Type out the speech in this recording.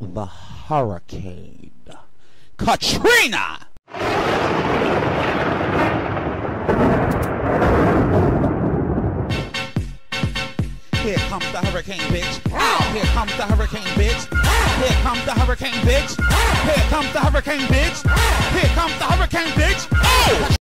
the hurricane Katrina. Here comes the hurricane, bitch. Here comes the hurricane, bitch. Here comes the hurricane, bitch. Here comes the hurricane, bitch. Here comes the hurricane, bitch.